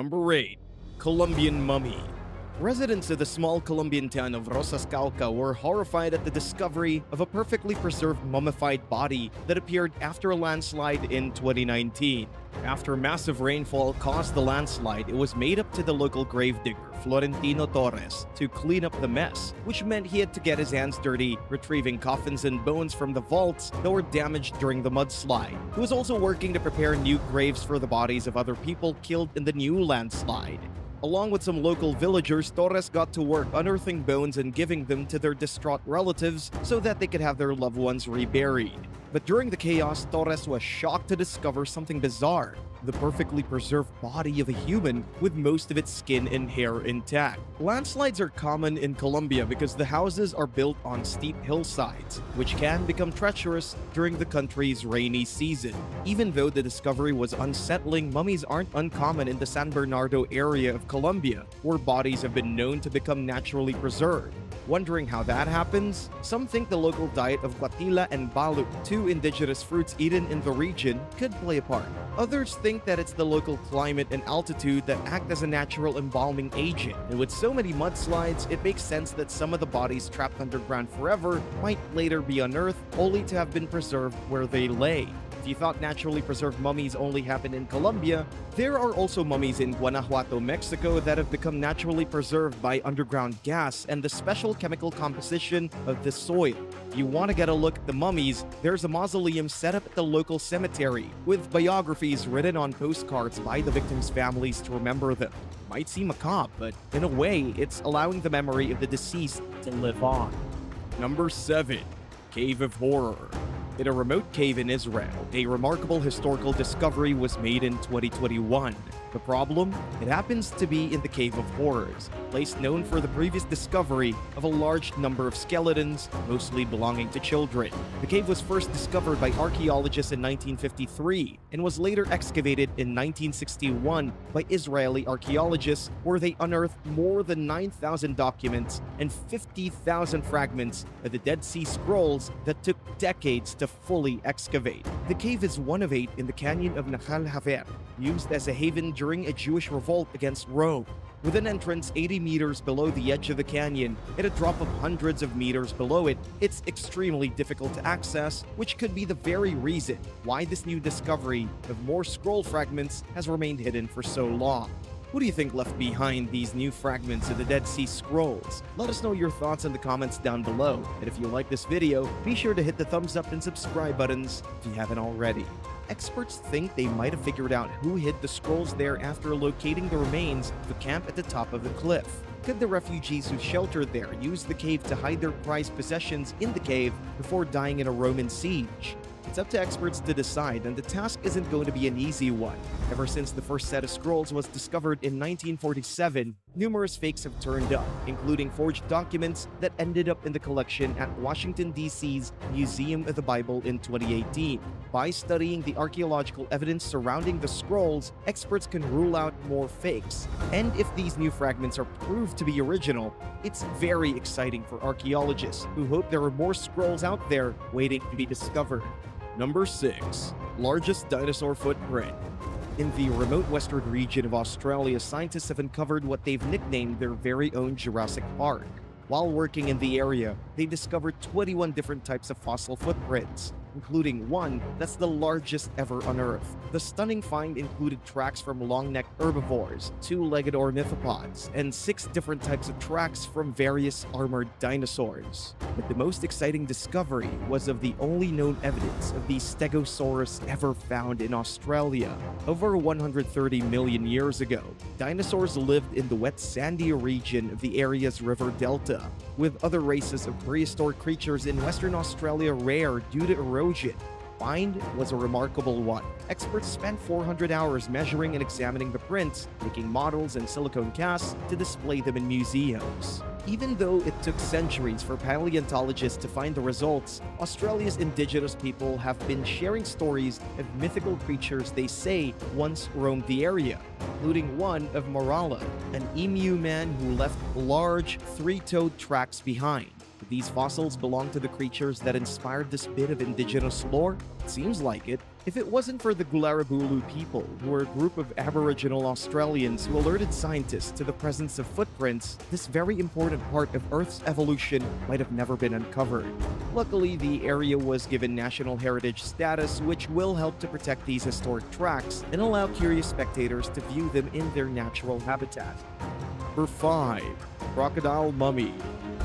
Number 8. Colombian Mummy Residents of the small Colombian town of Rosas Cauca were horrified at the discovery of a perfectly preserved mummified body that appeared after a landslide in 2019. After massive rainfall caused the landslide, it was made up to the local gravedigger, Florentino Torres, to clean up the mess, which meant he had to get his hands dirty retrieving coffins and bones from the vaults that were damaged during the mudslide. He was also working to prepare new graves for the bodies of other people killed in the new landslide. Along with some local villagers, Torres got to work unearthing bones and giving them to their distraught relatives so that they could have their loved ones reburied. But during the chaos, Torres was shocked to discover something bizarre the perfectly preserved body of a human with most of its skin and hair intact. Landslides are common in Colombia because the houses are built on steep hillsides, which can become treacherous during the country's rainy season. Even though the discovery was unsettling, mummies aren't uncommon in the San Bernardo area of Colombia, where bodies have been known to become naturally preserved. Wondering how that happens? Some think the local diet of guatila and balut, two indigenous fruits eaten in the region, could play a part. Others think that it's the local climate and altitude that act as a natural embalming agent, and with so many mudslides, it makes sense that some of the bodies trapped underground forever might later be unearthed, only to have been preserved where they lay. If you thought naturally preserved mummies only happen in Colombia, there are also mummies in Guanajuato, Mexico that have become naturally preserved by underground gas and the special chemical composition of the soil. You want to get a look at the mummies, there's a mausoleum set up at the local cemetery with biographies written on postcards by the victims' families to remember them. Might seem macabre, but in a way, it's allowing the memory of the deceased to live on. Number 7. Cave of Horror in a remote cave in Israel, a remarkable historical discovery was made in 2021. The problem? It happens to be in the Cave of Horrors, a place known for the previous discovery of a large number of skeletons, mostly belonging to children. The cave was first discovered by archaeologists in 1953 and was later excavated in 1961 by Israeli archaeologists, where they unearthed more than 9,000 documents and 50,000 fragments of the Dead Sea Scrolls that took decades to fully excavate. The cave is one of eight in the canyon of Nahal Hever, used as a haven during a Jewish revolt against Rome. With an entrance 80 meters below the edge of the canyon and a drop of hundreds of meters below it, it's extremely difficult to access, which could be the very reason why this new discovery of more scroll fragments has remained hidden for so long. Who do you think left behind these new fragments of the Dead Sea Scrolls? Let us know your thoughts in the comments down below. And if you like this video, be sure to hit the thumbs up and subscribe buttons if you haven't already. Experts think they might have figured out who hid the scrolls there after locating the remains of a camp at the top of the cliff. Could the refugees who sheltered there use the cave to hide their prized possessions in the cave before dying in a Roman siege? It's up to experts to decide, and the task isn't going to be an easy one. Ever since the first set of scrolls was discovered in 1947, numerous fakes have turned up, including forged documents that ended up in the collection at Washington, D.C.'s Museum of the Bible in 2018. By studying the archaeological evidence surrounding the scrolls, experts can rule out more fakes. And if these new fragments are proved to be original, it's very exciting for archaeologists who hope there are more scrolls out there waiting to be discovered. Number 6. Largest dinosaur footprint. In the remote western region of Australia, scientists have uncovered what they've nicknamed their very own Jurassic Park. While working in the area, they discovered 21 different types of fossil footprints, including one that's the largest ever unearthed. The stunning find included tracks from long-necked herbivores, two-legged ornithopods, and six different types of tracks from various armored dinosaurs. But the most exciting discovery was of the only known evidence of the Stegosaurus ever found in Australia. Over 130 million years ago, dinosaurs lived in the wet sandy region of the area's river delta, with other races of prehistoric creatures in Western Australia rare due to erosion find was a remarkable one. Experts spent 400 hours measuring and examining the prints, making models and silicone casts to display them in museums. Even though it took centuries for paleontologists to find the results, Australia's indigenous people have been sharing stories of mythical creatures they say once roamed the area, including one of Marala, an emu man who left large, three-toed tracks behind. The these fossils belong to the creatures that inspired this bit of indigenous lore? It seems like it. If it wasn't for the Gularabulu people, who were a group of Aboriginal Australians who alerted scientists to the presence of footprints, this very important part of Earth's evolution might have never been uncovered. Luckily, the area was given National Heritage status, which will help to protect these historic tracks and allow curious spectators to view them in their natural habitat. Number 5. Crocodile Mummy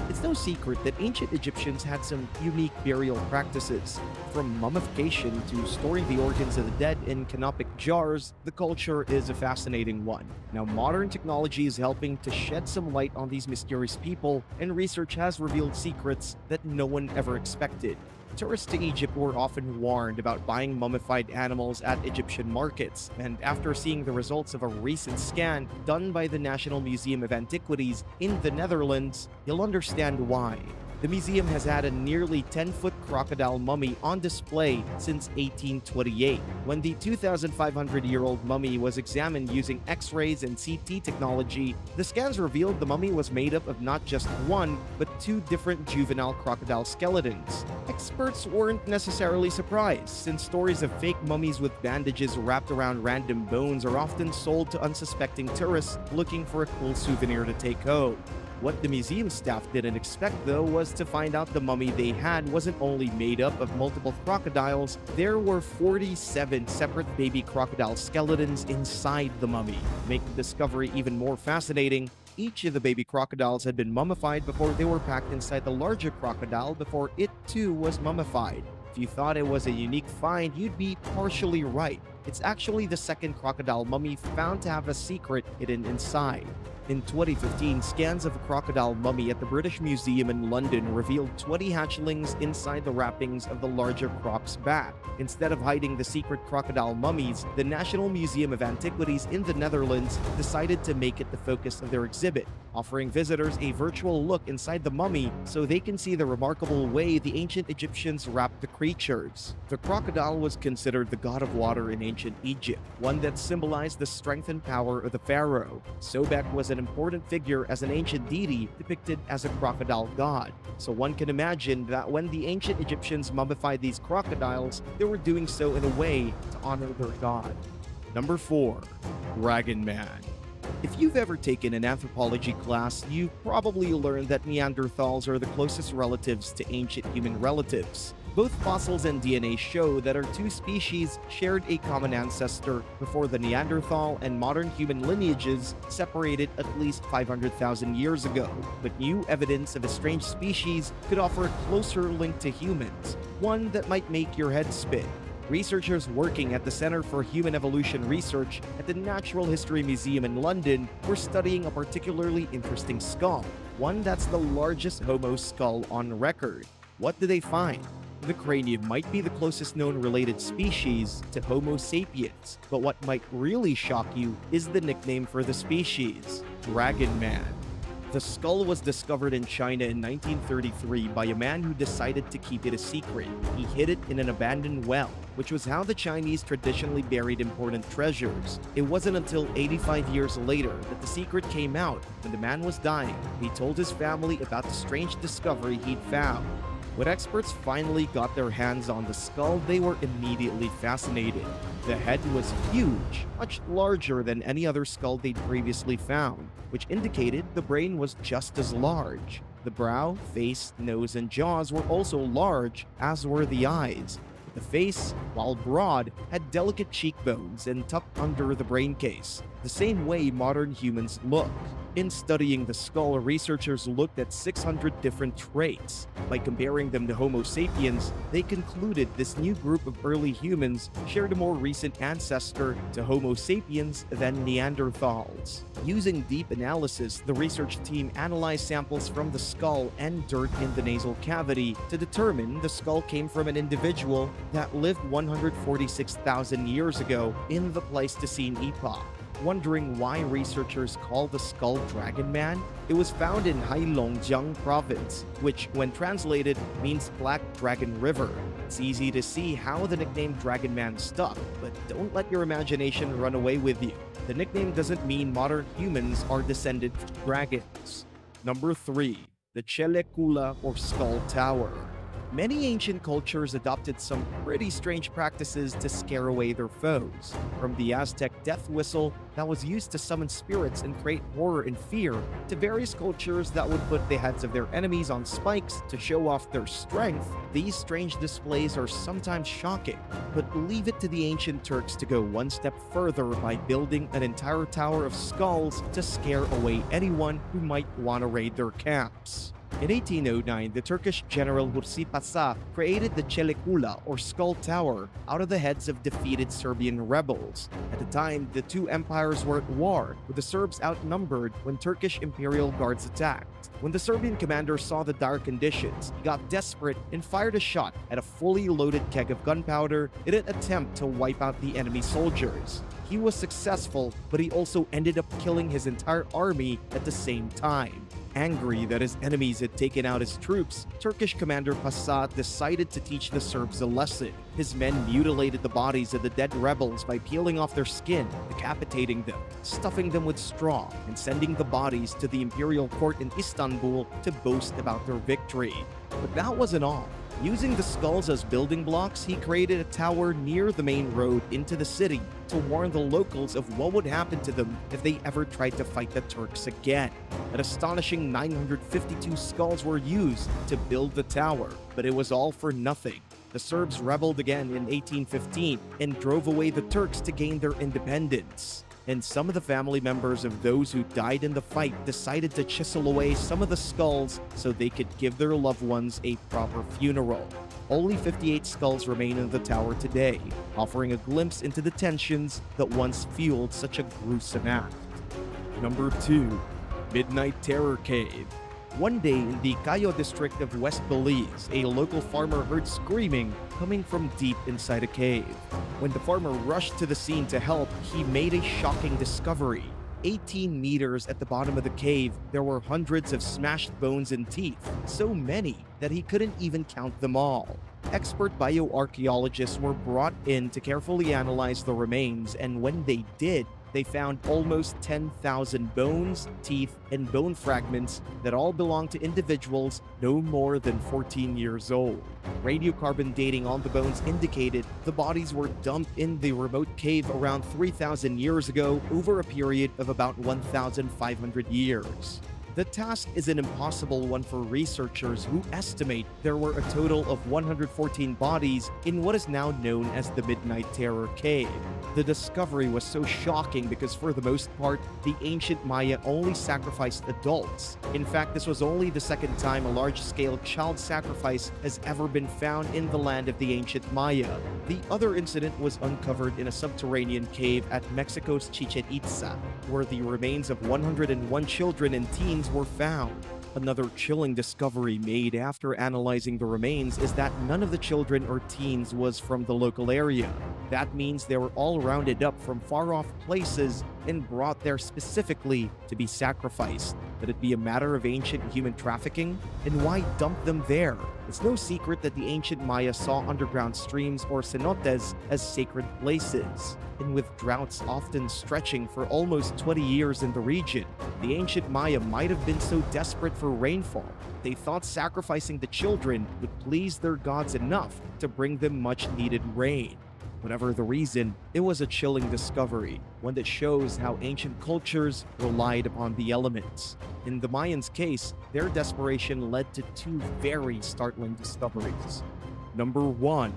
it's no secret that ancient Egyptians had some unique burial practices. From mummification to storing the organs of the dead in canopic jars, the culture is a fascinating one. Now, modern technology is helping to shed some light on these mysterious people, and research has revealed secrets that no one ever expected. Tourists to Egypt were often warned about buying mummified animals at Egyptian markets, and after seeing the results of a recent scan done by the National Museum of Antiquities in the Netherlands, you'll understand why. The museum has had a nearly 10-foot crocodile mummy on display since 1828. When the 2,500-year-old mummy was examined using X-rays and CT technology, the scans revealed the mummy was made up of not just one, but two different juvenile crocodile skeletons. Experts weren't necessarily surprised, since stories of fake mummies with bandages wrapped around random bones are often sold to unsuspecting tourists looking for a cool souvenir to take home. What the museum staff didn't expect, though, was to find out the mummy they had wasn't only made up of multiple crocodiles, there were 47 separate baby crocodile skeletons inside the mummy. Make the discovery even more fascinating, each of the baby crocodiles had been mummified before they were packed inside the larger crocodile before it too was mummified. If you thought it was a unique find, you'd be partially right. It's actually the second crocodile mummy found to have a secret hidden inside. In 2015, scans of a crocodile mummy at the British Museum in London revealed 20 hatchlings inside the wrappings of the larger croc's back. Instead of hiding the secret crocodile mummies, the National Museum of Antiquities in the Netherlands decided to make it the focus of their exhibit, offering visitors a virtual look inside the mummy so they can see the remarkable way the ancient Egyptians wrapped the creatures. The crocodile was considered the god of water in ancient Egypt, one that symbolized the strength and power of the pharaoh. Sobek was an important figure as an ancient deity depicted as a crocodile god. So one can imagine that when the ancient Egyptians mummified these crocodiles, they were doing so in a way to honor their god. Number 4. Dragon Man if you've ever taken an anthropology class, you've probably learned that Neanderthals are the closest relatives to ancient human relatives. Both fossils and DNA show that our two species shared a common ancestor before the Neanderthal and modern human lineages separated at least 500,000 years ago. But new evidence of a strange species could offer a closer link to humans, one that might make your head spin. Researchers working at the Center for Human Evolution Research at the Natural History Museum in London were studying a particularly interesting skull, one that's the largest Homo skull on record. What did they find? The cranium might be the closest known related species to Homo sapiens, but what might really shock you is the nickname for the species, Dragon Man. The skull was discovered in China in 1933 by a man who decided to keep it a secret. He hid it in an abandoned well, which was how the Chinese traditionally buried important treasures. It wasn't until 85 years later that the secret came out when the man was dying. He told his family about the strange discovery he'd found. When experts finally got their hands on the skull, they were immediately fascinated. The head was huge, much larger than any other skull they'd previously found, which indicated the brain was just as large. The brow, face, nose, and jaws were also large, as were the eyes. The face, while broad, had delicate cheekbones and tucked under the brain case, the same way modern humans look. In studying the skull, researchers looked at 600 different traits. By comparing them to Homo sapiens, they concluded this new group of early humans shared a more recent ancestor to Homo sapiens than Neanderthals. Using deep analysis, the research team analyzed samples from the skull and dirt in the nasal cavity to determine the skull came from an individual that lived 146,000 years ago in the Pleistocene epoch wondering why researchers call the skull Dragon Man? It was found in Heilongjiang province, which, when translated, means Black Dragon River. It's easy to see how the nickname Dragon Man stuck, but don't let your imagination run away with you. The nickname doesn't mean modern humans are descended from dragons. Number 3. the Ćele Kula or Skull Tower. Many ancient cultures adopted some pretty strange practices to scare away their foes, from the Aztec death whistle that was used to summon spirits and create horror and fear, to various cultures that would put the heads of their enemies on spikes to show off their strength. These strange displays are sometimes shocking, but leave it to the ancient Turks to go one step further by building an entire tower of skulls to scare away anyone who might want to raid their camps. In 1809, the Turkish general Hurshid Pasha created the Ćele Kula or Skull Tower out of the heads of defeated Serbian rebels. At the time, the two empires were at war, with the Serbs outnumbered when Turkish imperial guards attacked. When the Serbian commander saw the dire conditions, he got desperate and fired a shot at a fully loaded keg of gunpowder in an attempt to wipe out the enemy soldiers. He was successful, but he also ended up killing his entire army at the same time. Angry that his enemies had taken out his troops, Turkish commander Passat decided to teach the Serbs a lesson. His men mutilated the bodies of the dead rebels by peeling off their skin, decapitating them, stuffing them with straw, and sending the bodies to the imperial court in Istanbul to boast about their victory. But that wasn't all. Using the skulls as building blocks, he created a tower near the main road into the city to warn the locals of what would happen to them if they ever tried to fight the Turks again. An astonishing 952 skulls were used to build the tower, but it was all for nothing. The Serbs rebelled again in 1815 and drove away the Turks to gain their independence and some of the family members of those who died in the fight decided to chisel away some of the skulls so they could give their loved ones a proper funeral. Only 58 skulls remain in the tower today, offering a glimpse into the tensions that once fueled such a gruesome act. Number 2. Midnight Terror Cave one day in the Cayo district of West Belize, a local farmer heard screaming coming from deep inside a cave. When the farmer rushed to the scene to help, he made a shocking discovery. 18 meters at the bottom of the cave, there were hundreds of smashed bones and teeth, so many that he couldn't even count them all. Expert bioarchaeologists were brought in to carefully analyze the remains, and when they did, they found almost 10,000 bones, teeth, and bone fragments that all belong to individuals no more than 14 years old. Radiocarbon dating on the bones indicated the bodies were dumped in the remote cave around 3,000 years ago over a period of about 1,500 years. The task is an impossible one for researchers who estimate there were a total of 114 bodies in what is now known as the Midnight Terror Cave. The discovery was so shocking because, for the most part, the ancient Maya only sacrificed adults. In fact, this was only the second time a large scale child sacrifice has ever been found in the land of the ancient Maya. The other incident was uncovered in a subterranean cave at Mexico's Chichen Itza, where the remains of 101 children and teens were found. Another chilling discovery made after analyzing the remains is that none of the children or teens was from the local area. That means they were all rounded up from far off places and brought there specifically to be sacrificed. Could it be a matter of ancient human trafficking? And why dump them there? It's no secret that the ancient Maya saw underground streams or cenotes as sacred places. And with droughts often stretching for almost 20 years in the region, the ancient Maya might have been so desperate for rainfall, they thought sacrificing the children would please their gods enough to bring them much needed rain. Whatever the reason, it was a chilling discovery, one that shows how ancient cultures relied upon the elements. In the Mayans' case, their desperation led to two very startling discoveries. Number 1.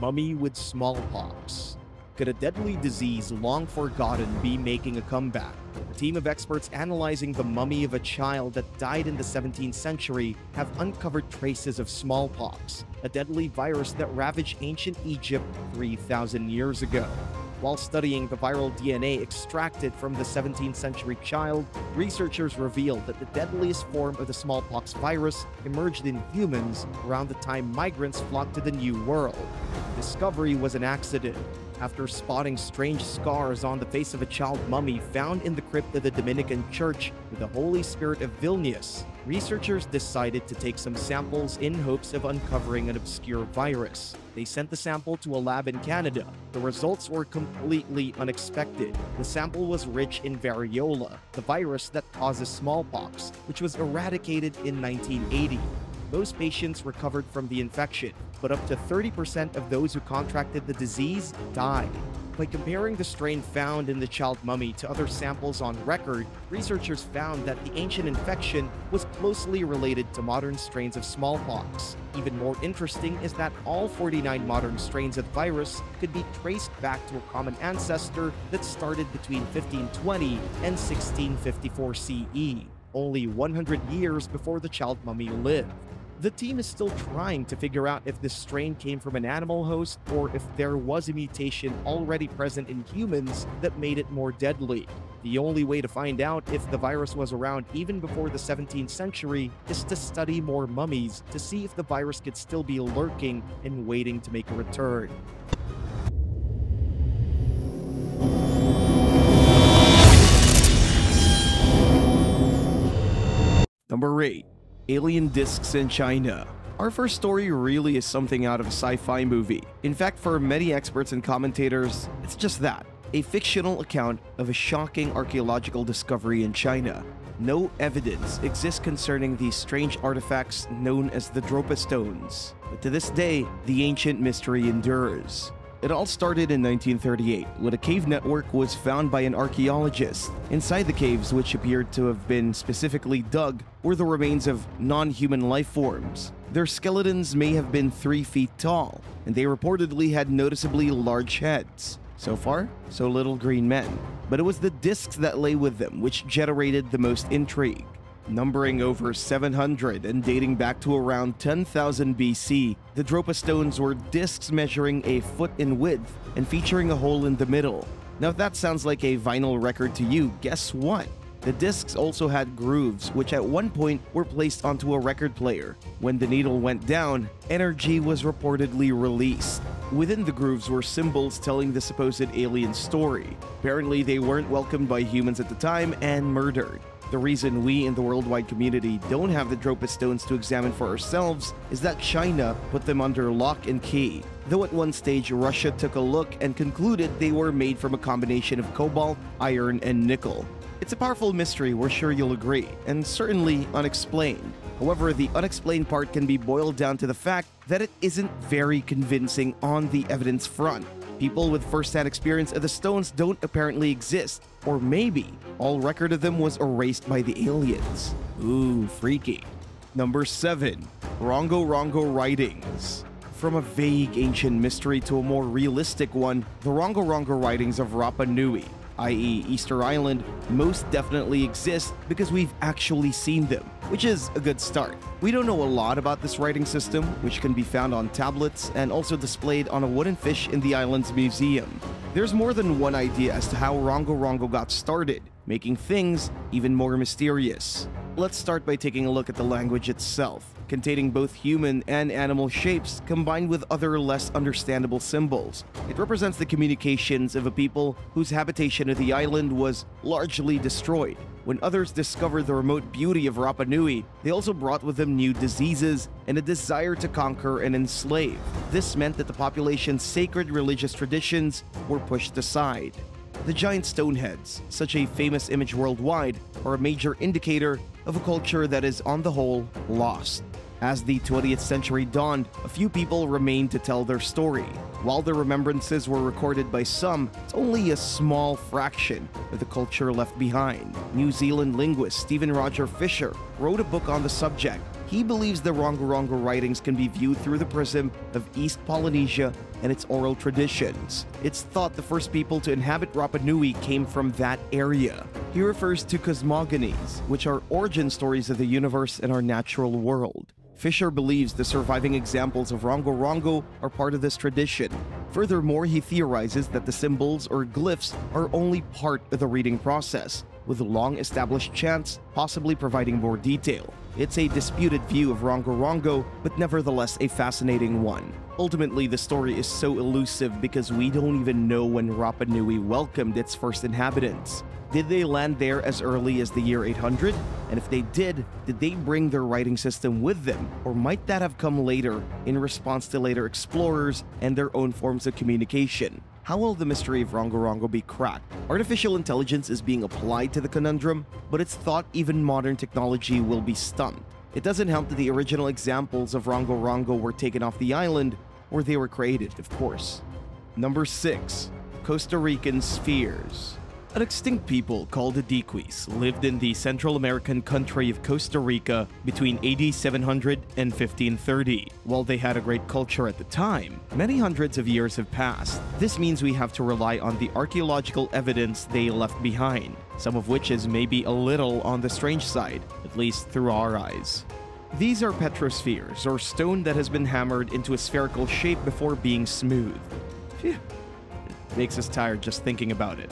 Mummy with smallpox. Could a deadly disease long forgotten be making a comeback? A team of experts analyzing the mummy of a child that died in the 17th century have uncovered traces of smallpox, a deadly virus that ravaged ancient Egypt 3,000 years ago. While studying the viral DNA extracted from the 17th century child, researchers revealed that the deadliest form of the smallpox virus emerged in humans around the time migrants flocked to the New World. The discovery was an accident, after spotting strange scars on the face of a child mummy found in the crypt of the Dominican Church with the Holy Spirit of Vilnius. researchers decided to take some samples in hopes of uncovering an obscure virus. They sent the sample to a lab in Canada. The results were completely unexpected. The sample was rich in variola, the virus that causes smallpox, which was eradicated in 1980. Most patients recovered from the infection, but up to 30% of those who contracted the disease died. By comparing the strain found in the child mummy to other samples on record, researchers found that the ancient infection was closely related to modern strains of smallpox. Even more interesting is that all 49 modern strains of virus could be traced back to a common ancestor that started between 1520 and 1654 CE, only 100 years before the child mummy lived. The team is still trying to figure out if this strain came from an animal host or if there was a mutation already present in humans that made it more deadly. The only way to find out if the virus was around even before the 17th century is to study more mummies to see if the virus could still be lurking and waiting to make a return. Number 8 alien discs in China. Our first story really is something out of a sci fi movie. In fact, for many experts and commentators, it's just that a fictional account of a shocking archaeological discovery in China. No evidence exists concerning these strange artifacts known as the Dropa stones, but to this day, the ancient mystery endures. It all started in 1938 when a cave network was found by an archaeologist. Inside the caves, which appeared to have been specifically dug, were the remains of non human life forms. Their skeletons may have been three feet tall, and they reportedly had noticeably large heads. So far, so little green men. But it was the discs that lay with them which generated the most intrigue. Numbering over 700 and dating back to around 10,000 BC, the Dropa stones were discs measuring a foot in width and featuring a hole in the middle. Now, if that sounds like a vinyl record to you, guess what? The discs also had grooves, which at one point were placed onto a record player. When the needle went down, energy was reportedly released. Within the grooves were symbols telling the supposed alien story. Apparently, they weren't welcomed by humans at the time and murdered. The reason we in the worldwide community don't have the Dropa stones to examine for ourselves is that China put them under lock and key. Though at one stage Russia took a look and concluded they were made from a combination of cobalt, iron, and nickel. It's a powerful mystery, we're sure you'll agree, and certainly unexplained. However, the unexplained part can be boiled down to the fact that it isn't very convincing on the evidence front. People with first-hand experience of the stones don't apparently exist, or maybe all record of them was erased by the aliens. Ooh, freaky. Number 7. Rongo Rongo Writings from a vague ancient mystery to a more realistic one, the Rongo Rongo writings of Rapa Nui i.e., Easter Island, most definitely exist because we've actually seen them, which is a good start. We don't know a lot about this writing system, which can be found on tablets and also displayed on a wooden fish in the island's museum. There's more than one idea as to how Rongo Rongo got started, making things even more mysterious. Let's start by taking a look at the language itself containing both human and animal shapes combined with other less understandable symbols. It represents the communications of a people whose habitation of the island was largely destroyed. When others discovered the remote beauty of Rapa Nui, they also brought with them new diseases and a desire to conquer and enslave. This meant that the population's sacred religious traditions were pushed aside. The giant stone heads, such a famous image worldwide, are a major indicator of a culture that is, on the whole, lost. As the 20th century dawned, a few people remained to tell their story. While their remembrances were recorded by some, it's only a small fraction of the culture left behind. New Zealand linguist Steven Roger Fischer wrote a book on the subject. He believes the Rongo Rongo writings can be viewed through the prism of East Polynesia and its oral traditions. It's thought the first people to inhabit Rapa Nui came from that area. He refers to cosmogonies, which are origin stories of the universe and our natural world. Fischer believes the surviving examples of Rongo Rongo are part of this tradition. Furthermore, he theorizes that the symbols or glyphs are only part of the reading process. With a long-established chants, possibly providing more detail. It's a disputed view of Rongorongo, but nevertheless a fascinating one. Ultimately, the story is so elusive because we don't even know when Rapa Nui welcomed its first inhabitants. Did they land there as early as the year 800? And if they did, did they bring their writing system with them? Or might that have come later in response to later explorers and their own forms of communication? How will the mystery of Rongorongo be cracked? Artificial intelligence is being applied to the conundrum, but it's thought even modern technology will be stumped. It doesn't help that the original examples of Rongorongo were taken off the island, where they were created, of course. Number 6. Costa Rican Spheres an extinct people called the Diquis lived in the Central American country of Costa Rica between AD 700 and 1530. While they had a great culture at the time, many hundreds of years have passed. This means we have to rely on the archaeological evidence they left behind, some of which is maybe a little on the strange side, at least through our eyes. These are petrospheres, or stone that has been hammered into a spherical shape before being smoothed. Phew. It makes us tired just thinking about it.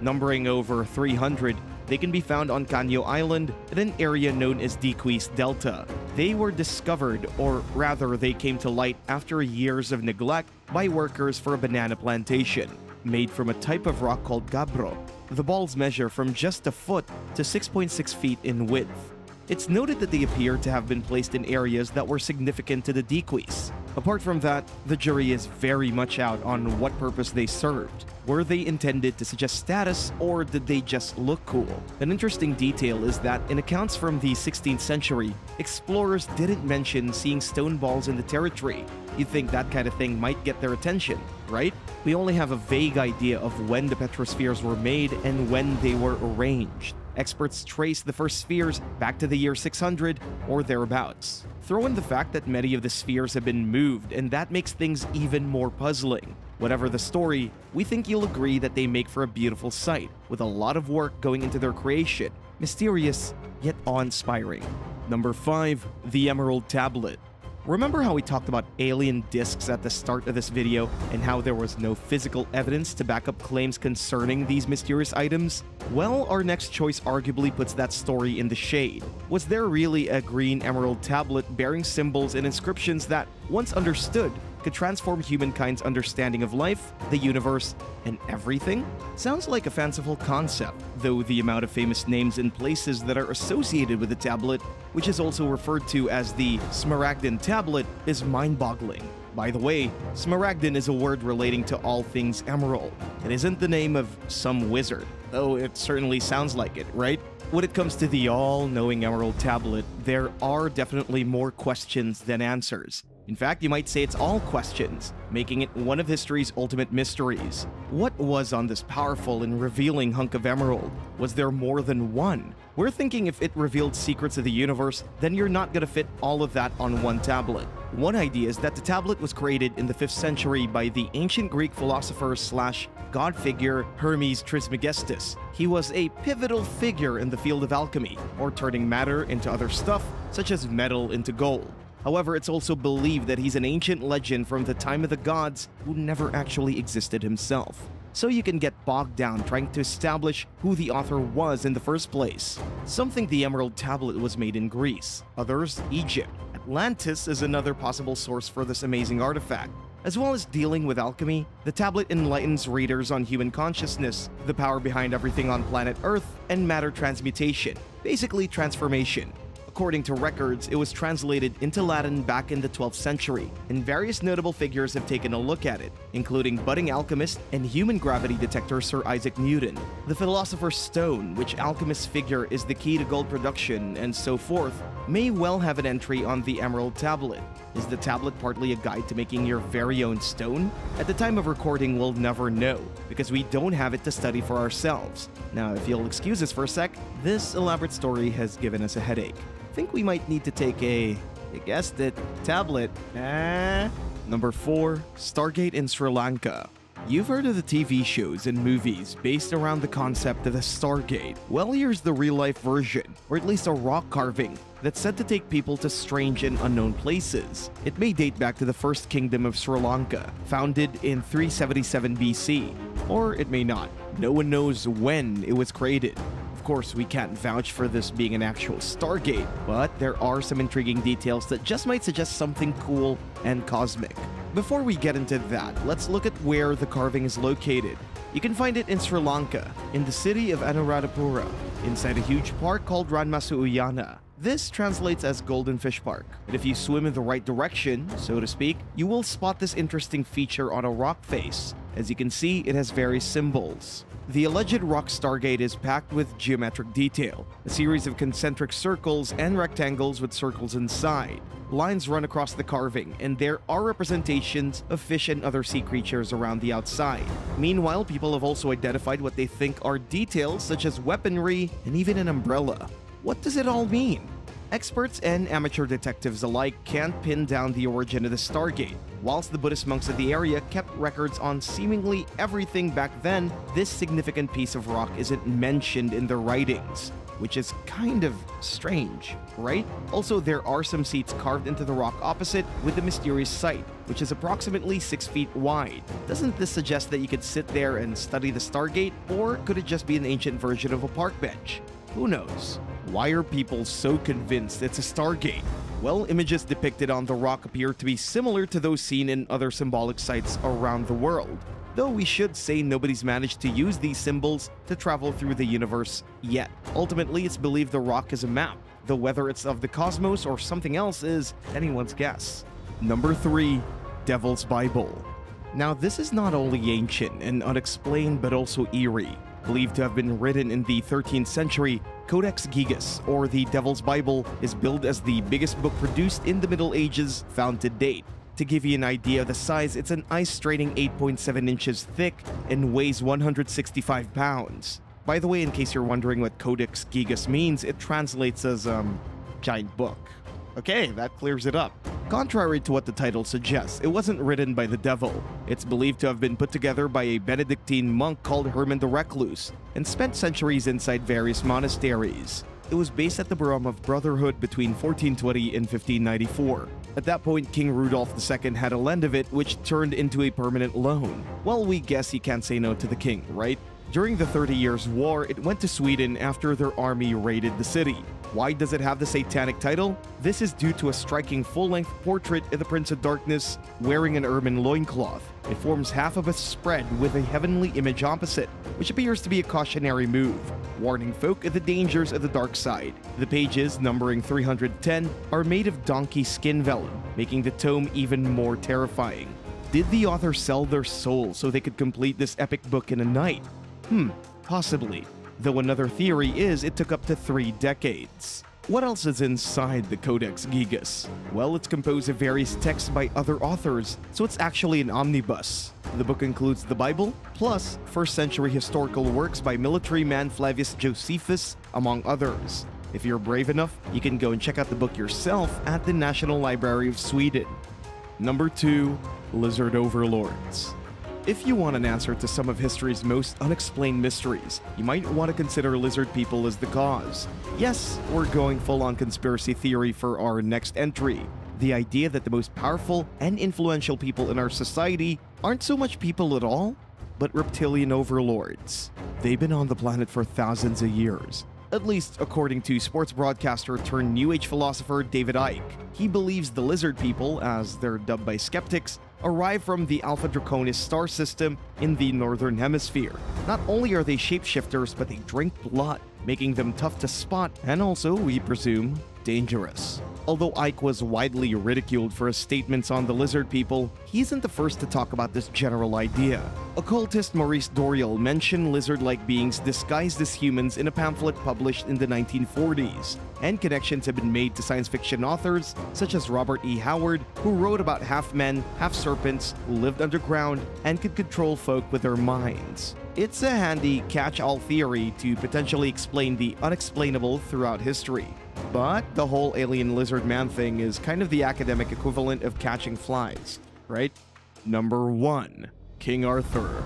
Numbering over 300, they can be found on Caño Island in an area known as Diquis Delta. They were discovered, or rather they came to light after years of neglect by workers for a banana plantation, made from a type of rock called gabbro. The balls measure from just a foot to 6.6 feet in width. It's noted that they appear to have been placed in areas that were significant to the Diquis. Apart from that, the jury is very much out on what purpose they served. Were they intended to suggest status, or did they just look cool? An interesting detail is that in accounts from the 16th century, explorers didn't mention seeing stone balls in the territory. You'd think that kind of thing might get their attention, right? We only have a vague idea of when the petrospheres were made and when they were arranged. Experts trace the first spheres back to the year 600 or thereabouts. Throw in the fact that many of the spheres have been moved, and that makes things even more puzzling. Whatever the story, we think you'll agree that they make for a beautiful sight, with a lot of work going into their creation. Mysterious, yet awe-inspiring. Number 5. The Emerald Tablet Remember how we talked about alien discs at the start of this video and how there was no physical evidence to back up claims concerning these mysterious items? Well, our next choice arguably puts that story in the shade. Was there really a green emerald tablet bearing symbols and inscriptions that, once understood, could transform humankind's understanding of life, the universe, and everything? Sounds like a fanciful concept, though the amount of famous names and places that are associated with the tablet, which is also referred to as the Smaragdine tablet, is mind-boggling. By the way, Smaragdine is a word relating to all things emerald. It isn't the name of some wizard, though it certainly sounds like it, right? When it comes to the all-knowing Emerald Tablet, there are definitely more questions than answers. In fact, you might say it's all questions, making it one of history's ultimate mysteries. What was on this powerful and revealing hunk of emerald? Was there more than one? We're thinking if it revealed secrets of the universe, then you're not gonna fit all of that on one tablet. One idea is that the tablet was created in the 5th century by the ancient Greek philosopher slash god figure Hermes Trismegistus. He was a pivotal figure in the field of alchemy, or turning matter into other stuff, such as metal into gold. However, it's also believed that he's an ancient legend from the time of the gods who never actually existed himself. So you can get bogged down trying to establish who the author was in the first place. Some think the Emerald Tablet was made in Greece, others Egypt. Atlantis is another possible source for this amazing artifact. As well as dealing with alchemy, the tablet enlightens readers on human consciousness, the power behind everything on planet Earth, and matter transmutation, basically transformation. According to records, it was translated into Latin back in the 12th century, and various notable figures have taken a look at it, including budding alchemist and human gravity detector Sir Isaac Newton, the Philosopher's Stone, which alchemist's figure is the key to gold production, and so forth, may well have an entry on the Emerald Tablet. Is the tablet partly a guide to making your very own stone? At the time of recording, we'll never know, because we don't have it to study for ourselves. Now, if you'll excuse us for a sec, this elaborate story has given us a headache think we might need to take a, you guessed it, tablet. Ah. Number 4. Stargate in Sri Lanka. You've heard of the TV shows and movies based around the concept of the Stargate. Well, here's the real-life version, or at least a rock carving, that's said to take people to strange and unknown places. It may date back to the First Kingdom of Sri Lanka, founded in 377 BC, or it may not. No one knows when it was created Of course, we can't vouch for this being an actual Stargate, but there are some intriguing details that just might suggest something cool and cosmic. Before we get into that, let's look at where the carving is located. You can find it in Sri Lanka, in the city of Anuradhapura, inside a huge park called Ranmasu Uyana. This translates as Golden Fish Park, and if you swim in the right direction, so to speak, you will spot this interesting feature on a rock face. As you can see, it has various symbols. The alleged rock stargate is packed with geometric detail, a series of concentric circles and rectangles with circles inside. Lines run across the carving, and there are representations of fish and other sea creatures around the outside. Meanwhile, people have also identified what they think are details such as weaponry and even an umbrella. What does it all mean? Experts and amateur detectives alike can't pin down the origin of the Stargate. Whilst the Buddhist monks of the area kept records on seemingly everything back then, this significant piece of rock isn't mentioned in their writings, which is kind of strange, right? Also, there are some seats carved into the rock opposite with the mysterious site, which is approximately 6 feet wide. Doesn't this suggest that you could sit there and study the Stargate, or could it just be an ancient version of a park bench? Who knows? Why are people so convinced it's a Stargate? Well, images depicted on the rock appear to be similar to those seen in other symbolic sites around the world. Though we should say nobody's managed to use these symbols to travel through the universe yet. Ultimately, it's believed the rock is a map, though whether it's of the cosmos or something else is anyone's guess. Number 3. Devil's Bible Now, this is not only ancient and unexplained but also eerie. Believed to have been written in the 13th century, Codex Gigas, or the Devil's Bible, is billed as the biggest book produced in the Middle Ages found to date. To give you an idea of the size, it's an ice-straining 8.7 inches thick and weighs 165 pounds. By the way, in case you're wondering what Codex Gigas means, it translates as, um, giant book. Okay, that clears it up. Contrary to what the title suggests, it wasn't written by the devil. It's believed to have been put together by a Benedictine monk called Herman the Recluse and spent centuries inside various monasteries. It was based at the Broumov Brotherhood between 1420 and 1594. At that point, King Rudolf II had a lend of it, which turned into a permanent loan. Well, we guess he can't say no to the king, right? During the Thirty Years' War, it went to Sweden after their army raided the city. Why does it have the satanic title? This is due to a striking full-length portrait of the Prince of Darkness wearing an ermine loincloth. It forms half of a spread with a heavenly image opposite, which appears to be a cautionary move, warning folk of the dangers of the dark side. The pages, numbering 310, are made of donkey skin vellum, making the tome even more terrifying. Did the author sell their soul so they could complete this epic book in a night? Hmm, possibly though another theory is it took up to three decades. What else is inside the Codex Gigas? Well, it's composed of various texts by other authors, so it's actually an omnibus. The book includes the Bible, plus first century historical works by military man Flavius Josephus, among others. If you're brave enough, you can go and check out the book yourself at the National Library of Sweden. Number 2. Lizard Overlords if you want an answer to some of history's most unexplained mysteries, you might want to consider lizard people as the cause. Yes, we're going full on conspiracy theory for our next entry. The idea that the most powerful and influential people in our society aren't so much people at all, but reptilian overlords. They've been on the planet for thousands of years, at least according to sports broadcaster turned New Age philosopher David Icke. He believes the lizard people, as they're dubbed by skeptics, arrive from the Alpha Draconis star system in the northern hemisphere. Not only are they shapeshifters, but they drink blood, making them tough to spot and also, we presume, dangerous. Although Icke was widely ridiculed for his statements on the lizard people, he isn't the first to talk about this general idea. Occultist Maurice Doreal mentioned lizard-like beings disguised as humans in a pamphlet published in the 1940s, and connections have been made to science fiction authors such as Robert E. Howard, who wrote about half-men, half-serpents who lived underground and could control folk with their minds. It's a handy catch-all theory to potentially explain the unexplainable throughout history. But the whole alien lizard man thing is kind of the academic equivalent of catching flies, right? Number 1. King Arthur.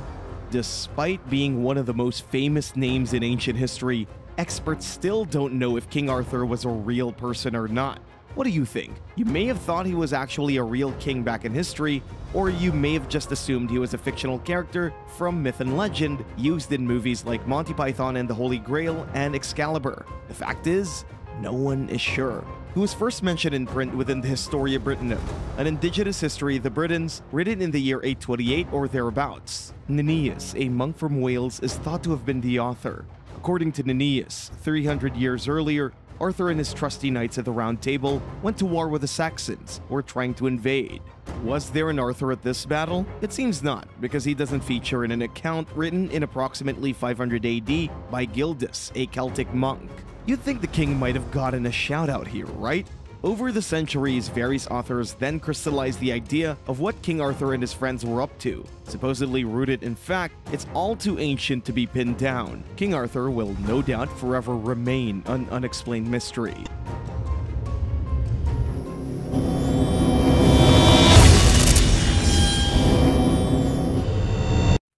Despite being one of the most famous names in ancient history, experts still don't know if King Arthur was a real person or not. What do you think? You may have thought he was actually a real king back in history, or you may have just assumed he was a fictional character from myth and legend used in movies like Monty Python and the Holy Grail and Excalibur. The fact is, no one is sure. He was first mentioned in print within the Historia Brittonum, an indigenous history of the Britons written in the year 828 or thereabouts. Nennius, a monk from Wales, is thought to have been the author. According to Nennius, 300 years earlier, Arthur and his trusty knights of the Round Table went to war with the Saxons, who were trying to invade. Was there an Arthur at this battle? It seems not, because he doesn't feature in an account written in approximately 500 AD by Gildas, a Celtic monk. You'd think the king might have gotten a shout out here, right? Over the centuries, various authors then crystallized the idea of what King Arthur and his friends were up to. Supposedly rooted in fact, it's all too ancient to be pinned down. King Arthur will no doubt forever remain an unexplained mystery.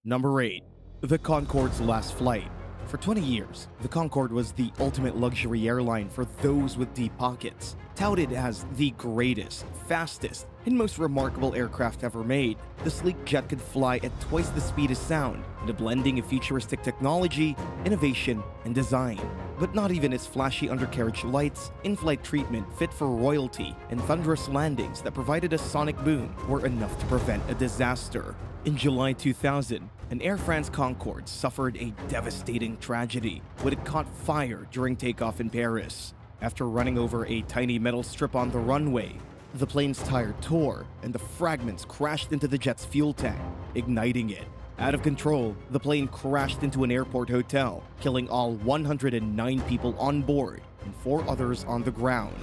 Number 8. The Concorde's Last Flight for 20 years, the Concorde was the ultimate luxury airline for those with deep pockets. Touted as the greatest, fastest, and most remarkable aircraft ever made, the sleek jet could fly at twice the speed of sound in a blending of futuristic technology, innovation, and design. But not even its flashy undercarriage lights, in-flight treatment fit for royalty, and thunderous landings that provided a sonic boom were enough to prevent a disaster. In July 2000, an Air France Concorde suffered a devastating tragedy when it caught fire during takeoff in Paris. After running over a tiny metal strip on the runway, the plane's tire tore and the fragments crashed into the jet's fuel tank, igniting it. Out of control, the plane crashed into an airport hotel, killing all 109 people on board and four others on the ground.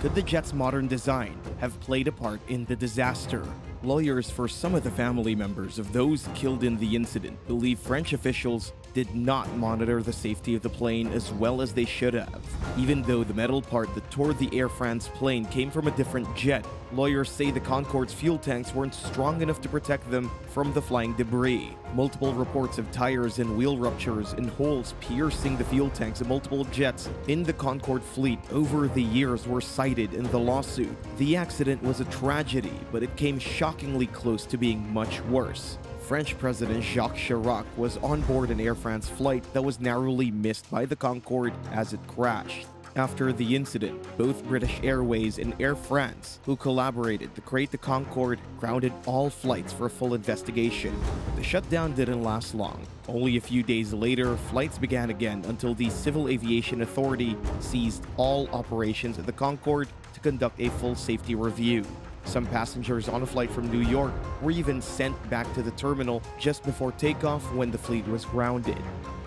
Could the jet's modern design have played a part in the disaster? Lawyers for some of the family members of those killed in the incident believe French officials did not monitor the safety of the plane as well as they should have. Even though the metal part that tore the Air France plane came from a different jet, lawyers say the Concorde's fuel tanks weren't strong enough to protect them from the flying debris. Multiple reports of tires and wheel ruptures and holes piercing the fuel tanks of multiple jets in the Concorde fleet over the years were cited in the lawsuit. The accident was a tragedy, but it came shockingly close to being much worse. French President Jacques Chirac was on board an Air France flight that was narrowly missed by the Concorde as it crashed. After the incident, both British Airways and Air France, who collaborated to create the Concorde, grounded all flights for a full investigation. The shutdown didn't last long. Only a few days later, flights began again until the Civil Aviation Authority seized all operations at the Concorde to conduct a full safety review. Some passengers on a flight from New York were even sent back to the terminal just before takeoff when the fleet was grounded.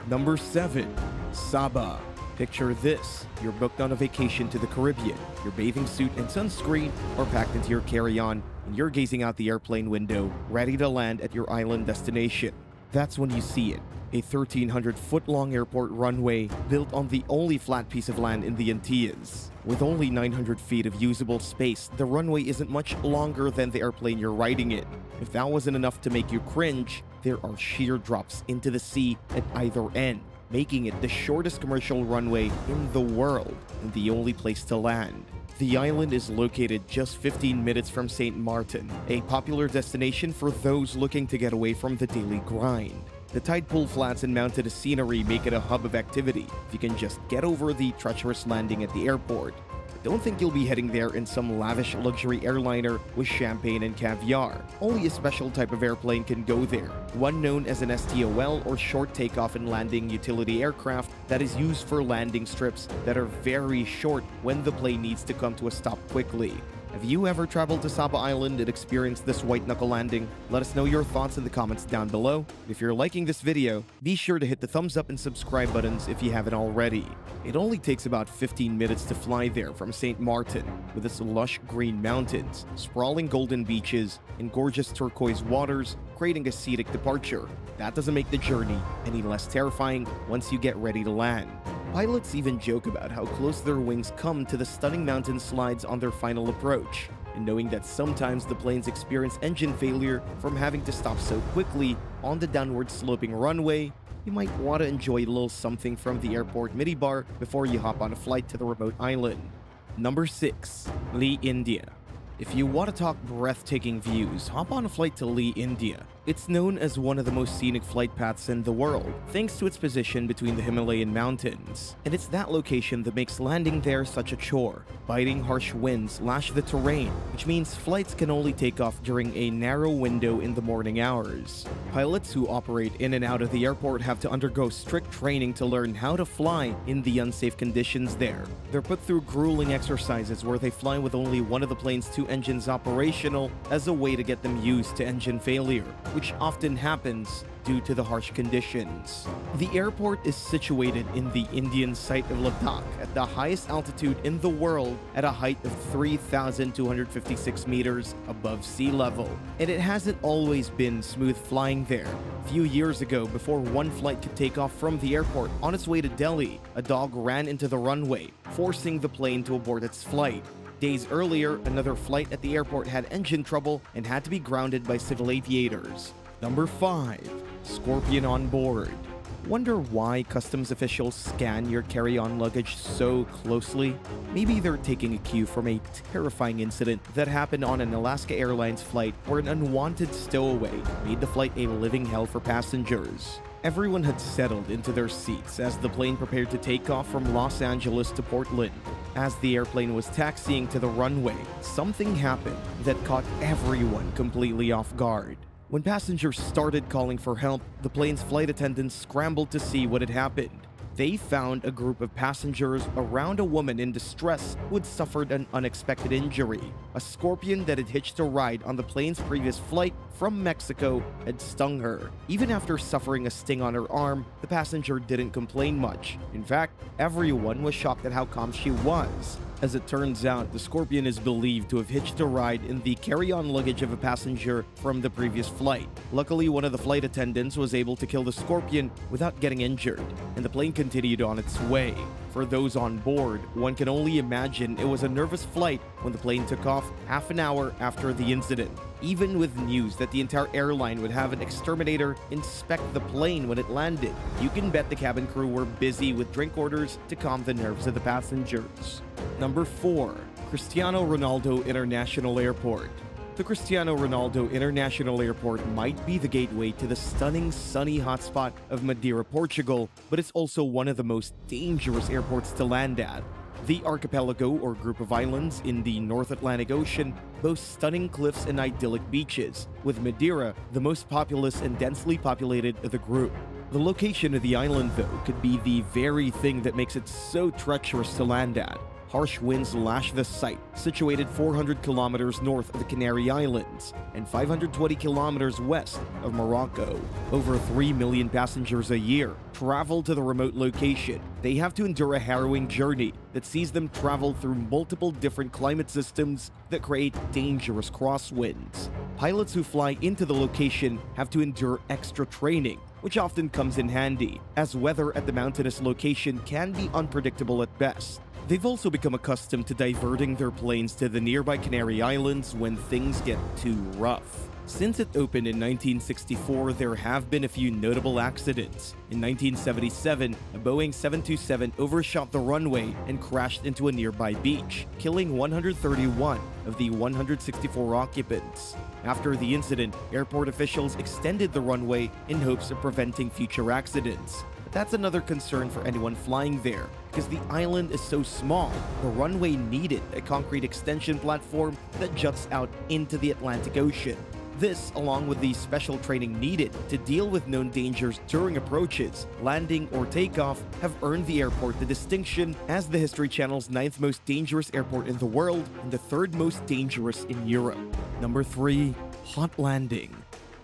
Number 7. Saba. Picture this. You're booked on a vacation to the Caribbean. Your bathing suit and sunscreen are packed into your carry-on, and you're gazing out the airplane window, ready to land at your island destination. That's when you see it a 1,300 foot long airport runway built on the only flat piece of land in the Antilles. With only 900 feet of usable space, the runway isn't much longer than the airplane you're riding in. If that wasn't enough to make you cringe, there are sheer drops into the sea at either end, making it the shortest commercial runway in the world and the only place to land. The island is located just 15 minutes from St. Martin, a popular destination for those looking to get away from the daily grind. The tide pool flats and mounted scenery make it a hub of activity if you can just get over the treacherous landing at the airport. Don't think you'll be heading there in some lavish luxury airliner with champagne and caviar. Only a special type of airplane can go there, one known as an STOL or short takeoff and landing utility aircraft that is used for landing strips that are very short when the plane needs to come to a stop quickly. Have you ever traveled to Saba Island and experienced this white knuckle landing? Let us know your thoughts in the comments down below. If you're liking this video, be sure to hit the thumbs up and subscribe buttons if you haven't already. It only takes about 15 minutes to fly there from St. Martin, with its lush green mountains, sprawling golden beaches, and gorgeous turquoise waters, creating a scenic departure. That doesn't make the journey any less terrifying once you get ready to land. Pilots even joke about how close their wings come to the stunning mountain slides on their final approach, and knowing that sometimes the planes experience engine failure from having to stop so quickly on the downward sloping runway, you might want to enjoy a little something from the airport minibar before you hop on a flight to the remote island. Number 6. Leh, India. If you want to talk breathtaking views, hop on a flight to Leh, India. It's known as one of the most scenic flight paths in the world, thanks to its position between the Himalayan mountains. And it's that location that makes landing there such a chore. Biting harsh winds lash the terrain, which means flights can only take off during a narrow window in the morning hours. Pilots who operate in and out of the airport have to undergo strict training to learn how to fly in the unsafe conditions there. They're put through grueling exercises where they fly with only one of the plane's two engines operational as a way to get them used to engine failure which often happens due to the harsh conditions. The airport is situated in the Indian site of Ladakh at the highest altitude in the world at a height of 3,256 meters above sea level. And it hasn't always been smooth flying there. A few years ago, before one flight could take off from the airport on its way to Delhi, a dog ran into the runway, forcing the plane to abort its flight. Days earlier, another flight at the airport had engine trouble and had to be grounded by civil aviators. Number 5. Scorpion on board. Wonder why customs officials scan your carry-on luggage so closely? Maybe they're taking a cue from a terrifying incident that happened on an Alaska Airlines flight where an unwanted stowaway made the flight a living hell for passengers. Everyone had settled into their seats as the plane prepared to take off from Los Angeles to Portland. As the airplane was taxiing to the runway, something happened that caught everyone completely off guard. When passengers started calling for help, the plane's flight attendants scrambled to see what had happened they found a group of passengers around a woman in distress who had suffered an unexpected injury. A scorpion that had hitched a ride on the plane's previous flight from Mexico had stung her. Even after suffering a sting on her arm, the passenger didn't complain much. In fact, everyone was shocked at how calm she was. As it turns out, the Scorpion is believed to have hitched a ride in the carry-on luggage of a passenger from the previous flight. Luckily, one of the flight attendants was able to kill the Scorpion without getting injured, and the plane continued on its way. For those on board, one can only imagine it was a nervous flight when the plane took off half an hour after the incident. Even with news that the entire airline would have an exterminator inspect the plane when it landed, you can bet the cabin crew were busy with drink orders to calm the nerves of the passengers. Number 4. Cristiano Ronaldo International Airport the Cristiano Ronaldo International Airport might be the gateway to the stunning sunny hotspot of Madeira, Portugal, but it's also one of the most dangerous airports to land at. The archipelago or group of islands in the North Atlantic Ocean boasts stunning cliffs and idyllic beaches, with Madeira the most populous and densely populated of the group. The location of the island, though, could be the very thing that makes it so treacherous to land at. Harsh winds lash the site, situated 400 kilometers north of the Canary Islands and 520 kilometers west of Morocco. Over 3 million passengers a year travel to the remote location. They have to endure a harrowing journey that sees them travel through multiple different climate systems that create dangerous crosswinds. Pilots who fly into the location have to endure extra training which often comes in handy, as weather at the mountainous location can be unpredictable at best. They've also become accustomed to diverting their planes to the nearby Canary Islands when things get too rough. Since it opened in 1964, there have been a few notable accidents. In 1977, a Boeing 727 overshot the runway and crashed into a nearby beach, killing 131 of the 164 occupants. After the incident, airport officials extended the runway in hopes of preventing future accidents. That's another concern for anyone flying there, because the island is so small, the runway needed a concrete extension platform that juts out into the Atlantic Ocean. This, along with the special training needed to deal with known dangers during approaches, landing, or takeoff, have earned the airport the distinction as the History Channel's ninth most dangerous airport in the world and the third most dangerous in Europe. Number 3. Hot Landing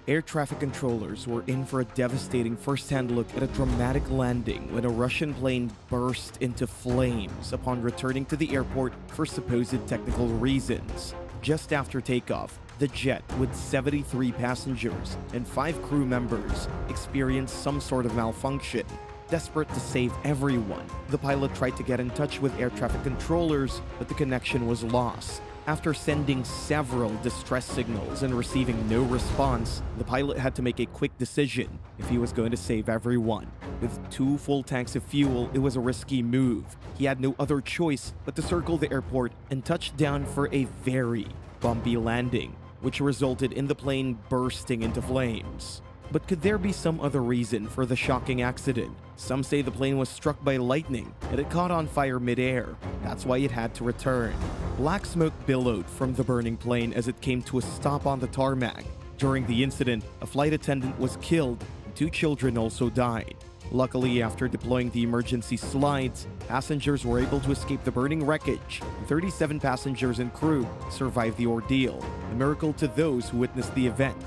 Air traffic controllers were in for a devastating first-hand look at a dramatic landing when a Russian plane burst into flames upon returning to the airport for supposed technical reasons. Just after takeoff, the jet with 73 passengers and 5 crew members experienced some sort of malfunction. Desperate to save everyone, the pilot tried to get in touch with air traffic controllers, but the connection was lost. After sending several distress signals and receiving no response, the pilot had to make a quick decision if he was going to save everyone. With two full tanks of fuel, it was a risky move. He had no other choice but to circle the airport and touch down for a very bumpy landing, which resulted in the plane bursting into flames. But could there be some other reason for the shocking accident? Some say the plane was struck by lightning and it caught on fire midair. That's why it had to return. Black smoke billowed from the burning plane as it came to a stop on the tarmac. During the incident, a flight attendant was killed and two children also died. Luckily, after deploying the emergency slides, passengers were able to escape the burning wreckage, 37 passengers and crew survived the ordeal, a miracle to those who witnessed the event.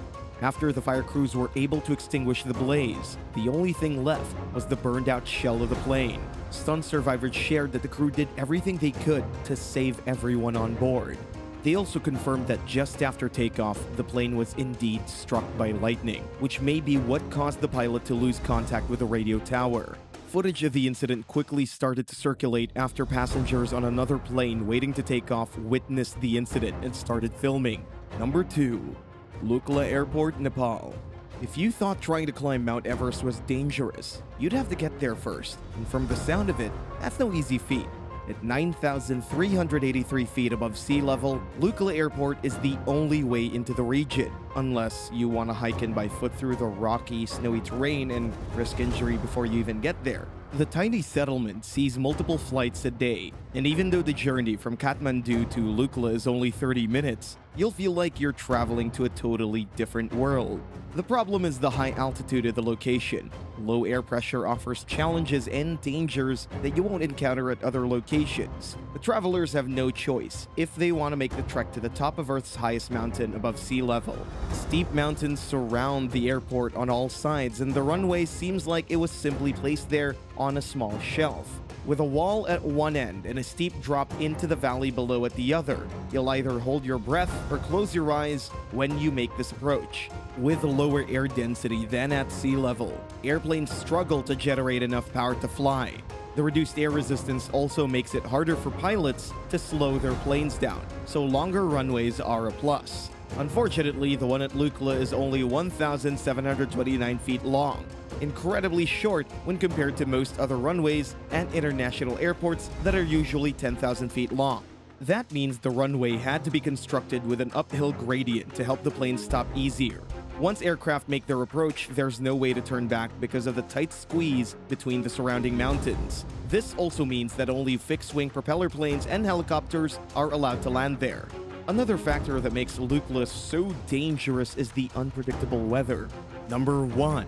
After the fire crews were able to extinguish the blaze, the only thing left was the burned out shell of the plane. Stunned survivors shared that the crew did everything they could to save everyone on board. They also confirmed that just after takeoff, the plane was indeed struck by lightning, which may be what caused the pilot to lose contact with the radio tower. Footage of the incident quickly started to circulate after passengers on another plane waiting to take off witnessed the incident and started filming. Number 2. Lukla Airport, Nepal. If you thought trying to climb Mount Everest was dangerous, you'd have to get there first, and from the sound of it, that's no easy feat. At 9,383 feet above sea level, Lukla Airport is the only way into the region, unless you want to hike in by foot through the rocky, snowy terrain and risk injury before you even get there. The tiny settlement sees multiple flights a day, and even though the journey from Kathmandu to Lukla is only 30 minutes, you'll feel like you're traveling to a totally different world. The problem is the high altitude of the location. Low air pressure offers challenges and dangers that you won't encounter at other locations. The travelers have no choice if they want to make the trek to the top of Earth's highest mountain above sea level. Steep mountains surround the airport on all sides, and the runway seems like it was simply placed there on a small shelf with a wall at one end and a steep drop into the valley below at the other. You'll either hold your breath or close your eyes when you make this approach. With lower air density than at sea level, airplanes struggle to generate enough power to fly. The reduced air resistance also makes it harder for pilots to slow their planes down, so longer runways are a plus. Unfortunately, the one at Lukla is only 1,729 feet long, incredibly short when compared to most other runways and international airports that are usually 10,000 feet long. That means the runway had to be constructed with an uphill gradient to help the plane stop easier. Once aircraft make their approach, there's no way to turn back because of the tight squeeze between the surrounding mountains. This also means that only fixed-wing propeller planes and helicopters are allowed to land there. Another factor that makes Lukla so dangerous is the unpredictable weather. Number 1.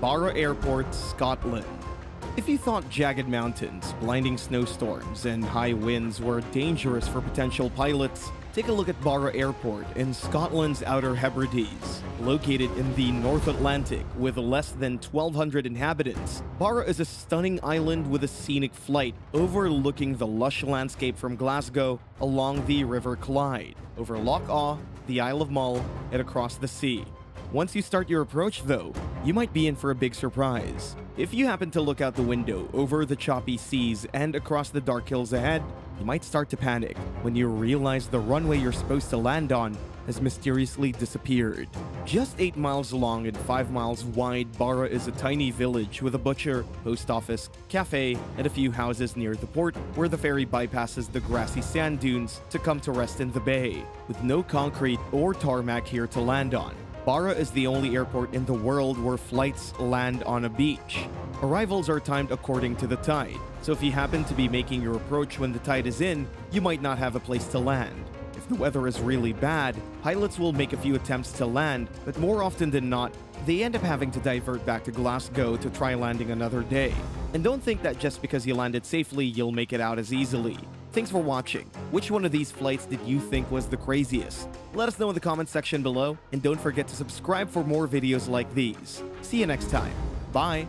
Barra Airport, Scotland. If you thought jagged mountains, blinding snowstorms, and high winds were dangerous for potential pilots, take a look at Barra Airport in Scotland's Outer Hebrides. Located in the North Atlantic with less than 1,200 inhabitants, Barra is a stunning island with a scenic flight overlooking the lush landscape from Glasgow along the River Clyde, over Loch Awe, the Isle of Mull, and across the sea. Once you start your approach, though, you might be in for a big surprise. If you happen to look out the window over the choppy seas and across the dark hills ahead, you might start to panic when you realize the runway you're supposed to land on has mysteriously disappeared. Just 8 miles long and 5 miles wide, Barra is a tiny village with a butcher, post office, cafe, and a few houses near the port where the ferry bypasses the grassy sand dunes to come to rest in the bay, with no concrete or tarmac here to land on. Barra is the only airport in the world where flights land on a beach. Arrivals are timed according to the tide, so if you happen to be making your approach when the tide is in, you might not have a place to land. If the weather is really bad, pilots will make a few attempts to land, but more often than not, they end up having to divert back to Glasgow to try landing another day. And don't think that just because you landed safely, you'll make it out as easily. Thanks for watching. Which one of these flights did you think was the craziest? Let us know in the comments section below, and don't forget to subscribe for more videos like these. See you next time. Bye!